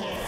Oh.